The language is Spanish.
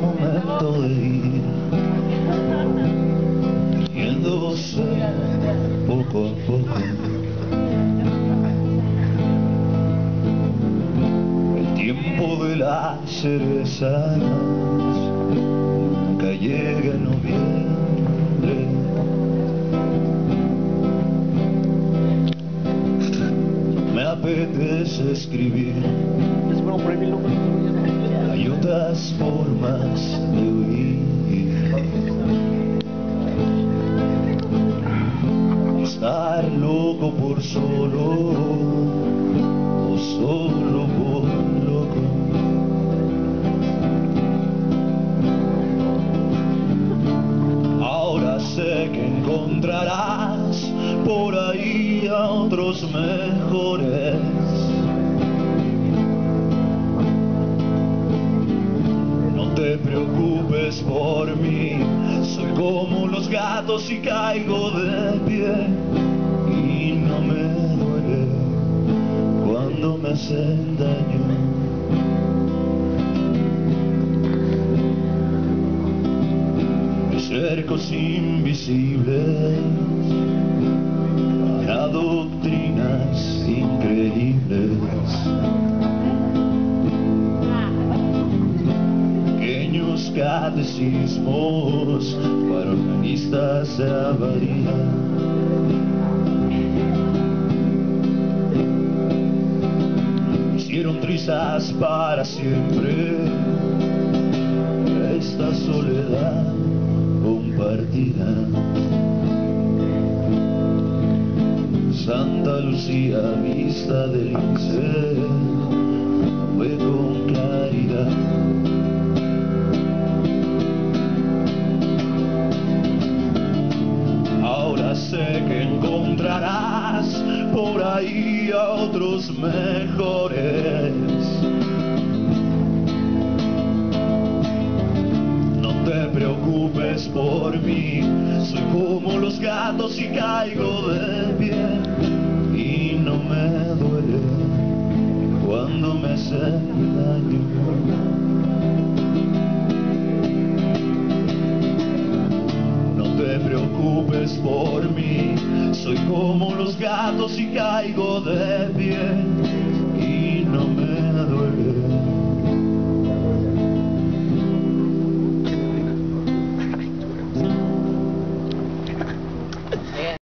momento de ir yéndose poco a poco. El tiempo de las cerezas nunca llega en noviembre. Me apetece escribir hay otras formas de huir. Estar loco por solo o solo por loco. Ahora sé que encontrarás por ahí a otros mejores. Te preocupes por mí, soy como los gatos y caigo de pie. Y no me duele cuando me hacen daño. cercos invisibles Pequeños catecismos para organistas de abadía. Hicieron trizas para siempre esta soledad compartida. Santa Lucía, vista del lince, sé que encontrarás por ahí a otros mejores. No te preocupes por mí, soy como los gatos y caigo de pie. Y no me duele cuando me hacen daño. Soy como los gatos y caigo de pie